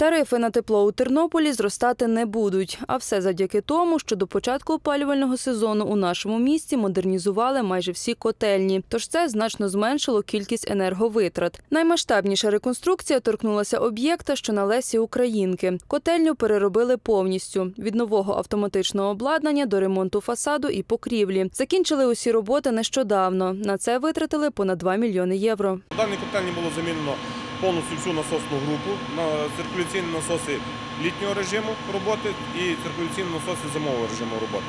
Тарифи на тепло у Тернополі зростати не будуть, а все завдяки тому, що до початку опалювального сезону у нашому місті модернізували майже всі котельні. Тож це значно зменшило кількість енерговитрат. Наймасштабніша реконструкція торкнулася об'єкта, що на лесі Українки. Котельню переробили повністю від нового автоматичного обладнання до ремонту фасаду і покрівлі. Закінчили усі роботи нещодавно. На це витратили понад 2 мільйони євро. В даній котельні було замінено повністю всю насосну групу на циркуляційні насоси літнього режиму роботи і циркуляційні насоси зимового режиму роботи.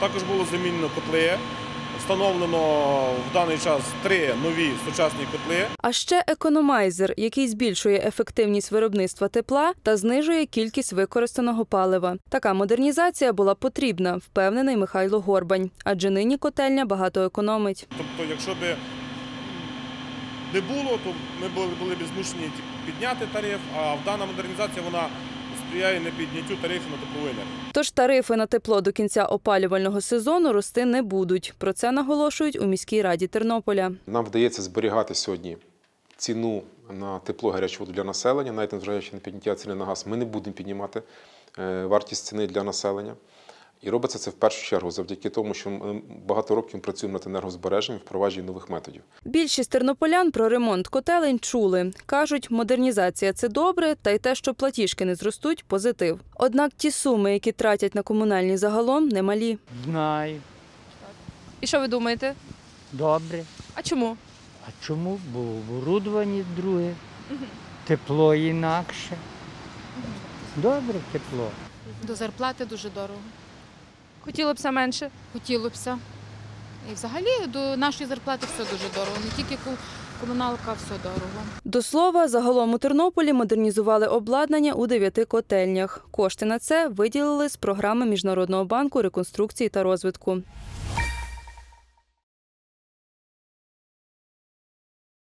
Також було замінено котли. Встановлено в даний час три нові сучасні котли. А ще економайзер, який збільшує ефективність виробництва тепла та знижує кількість використаного палива. Така модернізація була потрібна, впевнений Михайло Горбань, адже нині котельня багато економить. Тобто, якщо б не було, то ми були, були б змушені підняти тариф, а дана модернізація вона сприяє не підняттю тарифів на теплову енергію. Тож тарифи на тепло до кінця опалювального сезону рости не будуть. Про це наголошують у міській раді Тернополя. Нам вдається зберігати сьогодні ціну на тепло гарячу воду для населення, навіть незважаючи на підняття ціни на газ, ми не будемо піднімати е, вартість ціни для населення. І робиться це в першу чергу завдяки тому, що ми багато років працюємо над енергозбереженням, впровадженням нових методів. Більшість тернополян про ремонт котелень чули. Кажуть, модернізація це добре, та й те, що платіжки не зростуть, позитив. Однак ті суми, які тратять на комунальні загалом, немалі. Знаю. І що ви думаєте? Добре. А чому? А чому? Бо оборудовані друге, тепло інакше. Добре тепло. До зарплати дуже дорого. Хотіло б все менше. Хотілося б. І взагалі до нашої зарплати все дуже дорого. Не тільки комуналка, все дорого. До слова, загалом у Тернополі модернізували обладнання у дев'яти котельнях. Кошти на це виділили з програми Міжнародного банку реконструкції та розвитку.